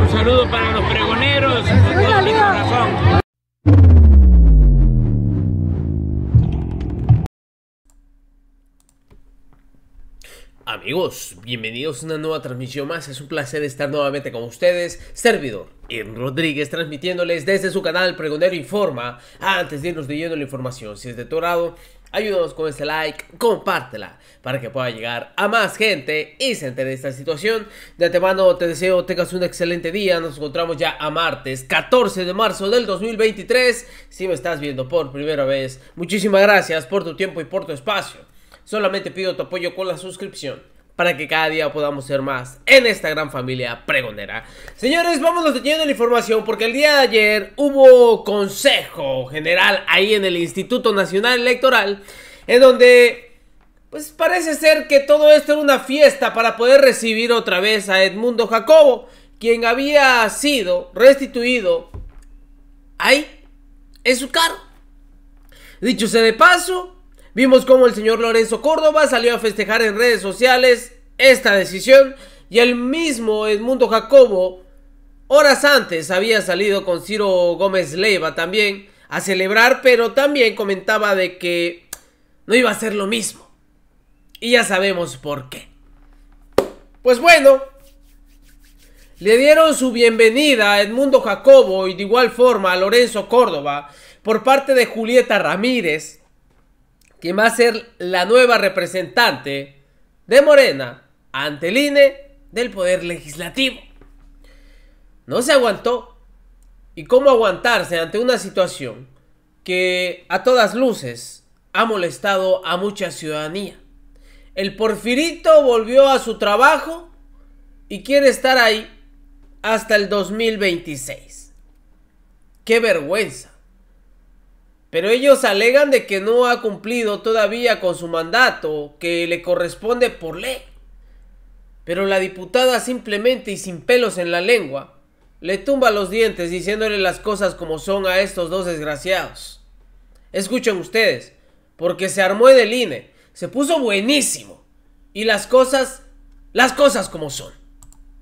Un saludo para los pregoneros con todo mi corazón. Amigos, bienvenidos a una nueva transmisión más. Es un placer estar nuevamente con ustedes. Servidor Ian Rodríguez transmitiéndoles desde su canal Pregonero Informa. Antes de irnos leyendo la información, si es de tu ayúdanos con este like, compártela para que pueda llegar a más gente y se entere de esta situación. De antemano te deseo tengas un excelente día. Nos encontramos ya a martes 14 de marzo del 2023. Si me estás viendo por primera vez, muchísimas gracias por tu tiempo y por tu espacio. Solamente pido tu apoyo con la suscripción para que cada día podamos ser más en esta gran familia pregonera. Señores, vámonos deteniendo la información porque el día de ayer hubo consejo general ahí en el Instituto Nacional Electoral en donde pues parece ser que todo esto era una fiesta para poder recibir otra vez a Edmundo Jacobo, quien había sido restituido ahí en su cargo. Dicho sea de paso, Vimos cómo el señor Lorenzo Córdoba salió a festejar en redes sociales esta decisión y el mismo Edmundo Jacobo horas antes había salido con Ciro Gómez Leiva también a celebrar, pero también comentaba de que no iba a ser lo mismo. Y ya sabemos por qué. Pues bueno, le dieron su bienvenida a Edmundo Jacobo y de igual forma a Lorenzo Córdoba por parte de Julieta Ramírez, quien va a ser la nueva representante de Morena ante el INE del Poder Legislativo. No se aguantó. ¿Y cómo aguantarse ante una situación que a todas luces ha molestado a mucha ciudadanía? El porfirito volvió a su trabajo y quiere estar ahí hasta el 2026. ¡Qué vergüenza! Pero ellos alegan de que no ha cumplido todavía con su mandato que le corresponde por ley. Pero la diputada simplemente y sin pelos en la lengua le tumba los dientes diciéndole las cosas como son a estos dos desgraciados. Escuchen ustedes, porque se armó en el INE, se puso buenísimo y las cosas, las cosas como son.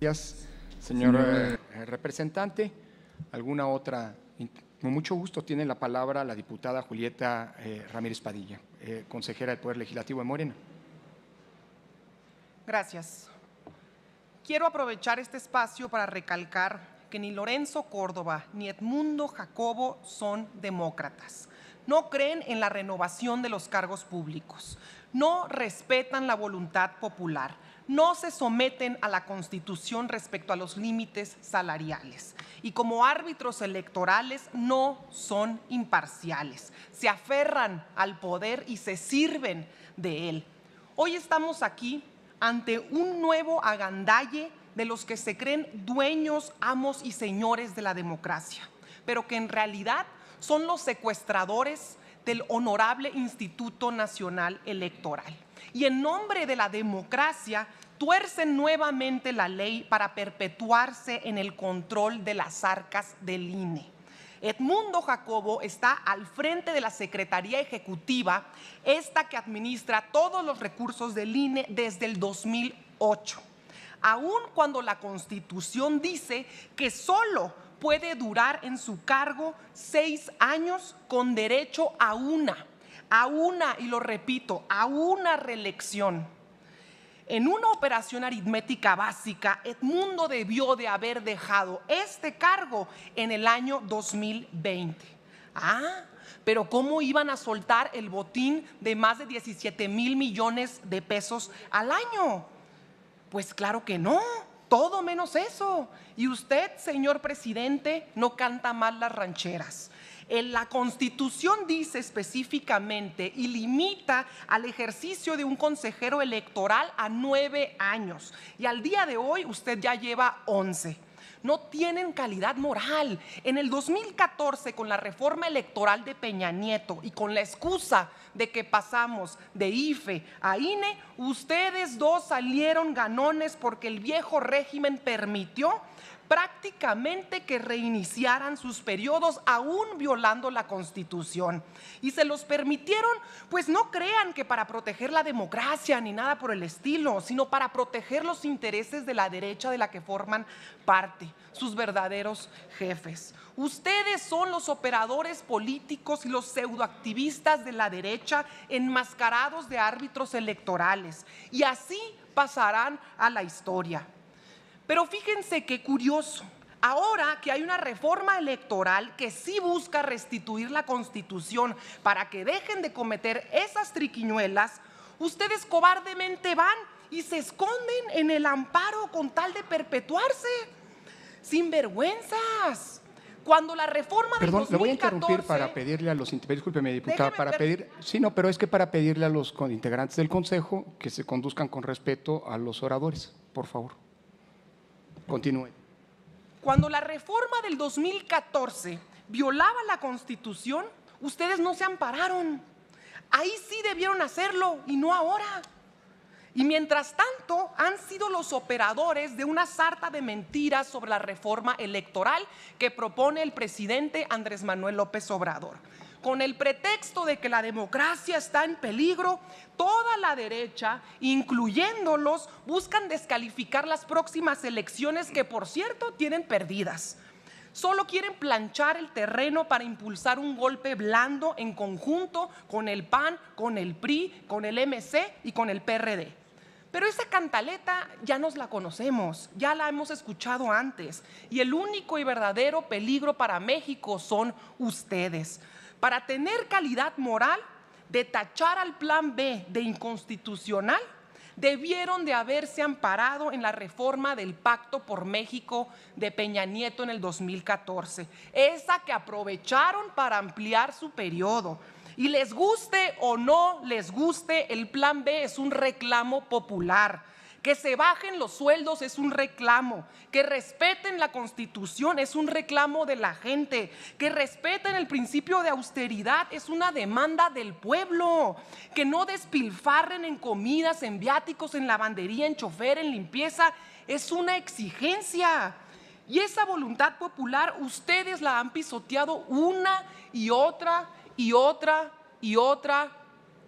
Gracias, señor eh, representante. ¿Alguna otra con mucho gusto tiene la palabra la diputada Julieta eh, Ramírez Padilla, eh, consejera del Poder Legislativo de Morena. Gracias. Quiero aprovechar este espacio para recalcar que ni Lorenzo Córdoba ni Edmundo Jacobo son demócratas. No creen en la renovación de los cargos públicos. No respetan la voluntad popular no se someten a la Constitución respecto a los límites salariales y como árbitros electorales no son imparciales, se aferran al poder y se sirven de él. Hoy estamos aquí ante un nuevo agandalle de los que se creen dueños, amos y señores de la democracia, pero que en realidad son los secuestradores del honorable Instituto Nacional Electoral. Y en nombre de la democracia tuercen nuevamente la ley para perpetuarse en el control de las arcas del INE. Edmundo Jacobo está al frente de la Secretaría Ejecutiva, esta que administra todos los recursos del INE desde el 2008. Aun cuando la Constitución dice que solo puede durar en su cargo seis años con derecho a una, a una, y lo repito, a una reelección. En una operación aritmética básica, Edmundo debió de haber dejado este cargo en el año 2020. Ah, pero ¿cómo iban a soltar el botín de más de 17 mil millones de pesos al año? Pues claro que no. Todo menos eso. Y usted, señor presidente, no canta mal las rancheras. La constitución dice específicamente y limita al ejercicio de un consejero electoral a nueve años. Y al día de hoy usted ya lleva once no tienen calidad moral. En el 2014, con la reforma electoral de Peña Nieto y con la excusa de que pasamos de IFE a INE, ustedes dos salieron ganones porque el viejo régimen permitió prácticamente que reiniciaran sus periodos aún violando la Constitución. Y se los permitieron, pues no crean que para proteger la democracia ni nada por el estilo, sino para proteger los intereses de la derecha de la que forman parte, sus verdaderos jefes. Ustedes son los operadores políticos y los pseudoactivistas de la derecha enmascarados de árbitros electorales. Y así pasarán a la historia. Pero fíjense qué curioso. Ahora que hay una reforma electoral que sí busca restituir la constitución para que dejen de cometer esas triquiñuelas, ustedes cobardemente van y se esconden en el amparo con tal de perpetuarse. Sin vergüenzas. Cuando la reforma Perdón, del 2014, le voy a interrumpir para pedirle a los discúlpeme, diputada, para pedir, sí, no, pero es que para pedirle a los integrantes del Consejo que se conduzcan con respeto a los oradores, por favor. Continúe. Cuando la reforma del 2014 violaba la Constitución, ustedes no se ampararon. Ahí sí debieron hacerlo y no ahora. Y mientras tanto han sido los operadores de una sarta de mentiras sobre la reforma electoral que propone el presidente Andrés Manuel López Obrador. Con el pretexto de que la democracia está en peligro, toda la derecha, incluyéndolos, buscan descalificar las próximas elecciones que, por cierto, tienen perdidas. Solo quieren planchar el terreno para impulsar un golpe blando en conjunto con el PAN, con el PRI, con el MC y con el PRD. Pero esa cantaleta ya nos la conocemos, ya la hemos escuchado antes. Y el único y verdadero peligro para México son ustedes. Para tener calidad moral, de tachar al plan B de inconstitucional, debieron de haberse amparado en la reforma del Pacto por México de Peña Nieto en el 2014, esa que aprovecharon para ampliar su periodo. Y les guste o no les guste, el plan B es un reclamo popular. Que se bajen los sueldos es un reclamo. Que respeten la constitución es un reclamo de la gente. Que respeten el principio de austeridad es una demanda del pueblo. Que no despilfarren en comidas, en viáticos, en lavandería, en chofer, en limpieza es una exigencia. Y esa voluntad popular ustedes la han pisoteado una y otra y otra y otra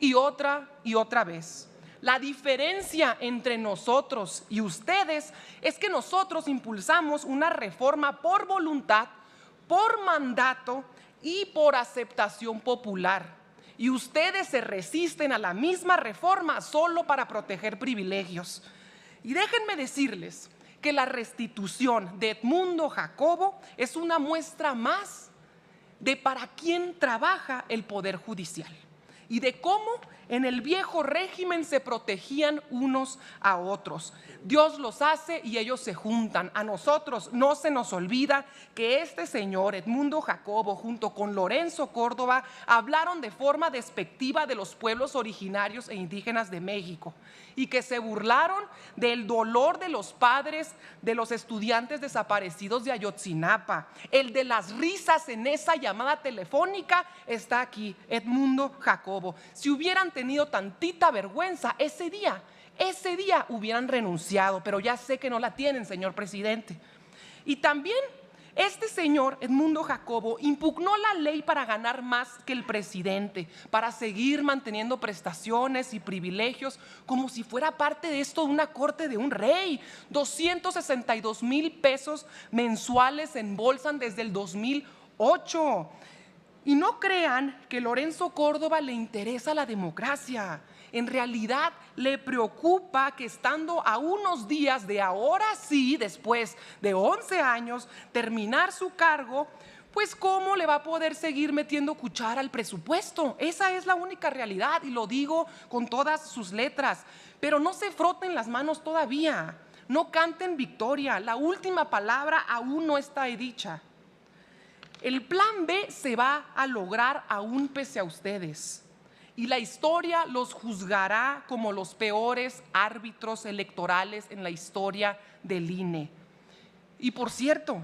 y otra y otra vez. La diferencia entre nosotros y ustedes es que nosotros impulsamos una reforma por voluntad, por mandato y por aceptación popular. Y ustedes se resisten a la misma reforma solo para proteger privilegios. Y déjenme decirles que la restitución de Edmundo Jacobo es una muestra más de para quién trabaja el Poder Judicial y de cómo en el viejo régimen se protegían unos a otros. Dios los hace y ellos se juntan. A nosotros no se nos olvida que este señor, Edmundo Jacobo, junto con Lorenzo Córdoba, hablaron de forma despectiva de los pueblos originarios e indígenas de México y que se burlaron del dolor de los padres de los estudiantes desaparecidos de Ayotzinapa. El de las risas en esa llamada telefónica está aquí, Edmundo Jacobo. Si hubieran tenido tantita vergüenza ese día, ese día hubieran renunciado, pero ya sé que no la tienen, señor presidente. Y también este señor, Edmundo Jacobo, impugnó la ley para ganar más que el presidente, para seguir manteniendo prestaciones y privilegios como si fuera parte de esto de una corte de un rey. 262 mil pesos mensuales embolsan desde el 2008. Y no crean que Lorenzo Córdoba le interesa la democracia. En realidad le preocupa que estando a unos días de ahora sí, después de 11 años, terminar su cargo, pues cómo le va a poder seguir metiendo cuchara al presupuesto. Esa es la única realidad y lo digo con todas sus letras. Pero no se froten las manos todavía. No canten victoria. La última palabra aún no está dicha. El plan B se va a lograr aún pese a ustedes. Y la historia los juzgará como los peores árbitros electorales en la historia del INE. Y por cierto,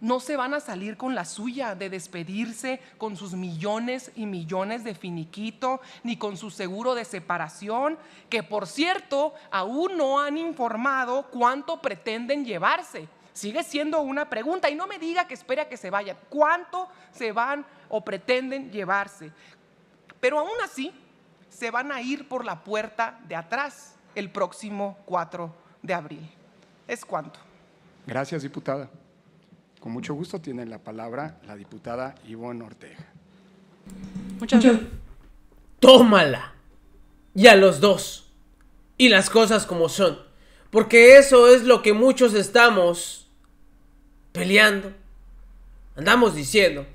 no se van a salir con la suya de despedirse con sus millones y millones de finiquito, ni con su seguro de separación, que por cierto aún no han informado cuánto pretenden llevarse. Sigue siendo una pregunta y no me diga que espera a que se vayan. ¿Cuánto se van o pretenden llevarse? Pero aún así, se van a ir por la puerta de atrás el próximo 4 de abril. ¿Es cuánto? Gracias, diputada. Con mucho gusto tiene la palabra la diputada Ivonne Ortega. Muchas gracias. Tómala. Y a los dos. Y las cosas como son. Porque eso es lo que muchos estamos peleando. Andamos diciendo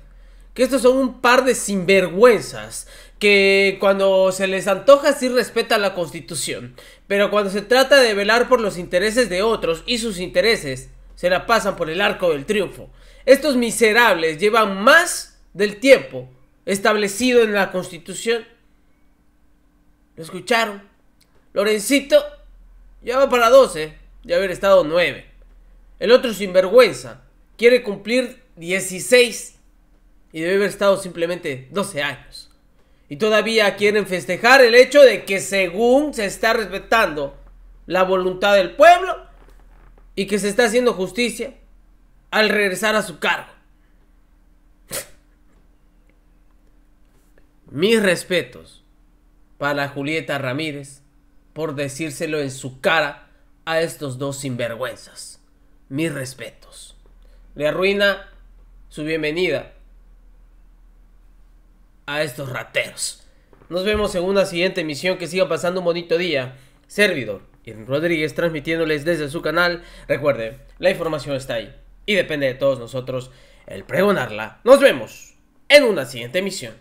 que estos son un par de sinvergüenzas que cuando se les antoja sí respetan la constitución, pero cuando se trata de velar por los intereses de otros y sus intereses, se la pasan por el arco del triunfo. Estos miserables llevan más del tiempo establecido en la constitución. ¿Lo escucharon? Lorencito ya va para 12 de haber estado 9. El otro sinvergüenza quiere cumplir 16 y debe haber estado simplemente 12 años. Y todavía quieren festejar el hecho de que según se está respetando la voluntad del pueblo y que se está haciendo justicia al regresar a su cargo. Mis respetos para Julieta Ramírez por decírselo en su cara a estos dos sinvergüenzas. Mis respetos le arruina su bienvenida a estos rateros. Nos vemos en una siguiente emisión. Que siga pasando un bonito día. Servidor Irving Rodríguez transmitiéndoles desde su canal. Recuerde, la información está ahí y depende de todos nosotros el pregonarla. Nos vemos en una siguiente emisión.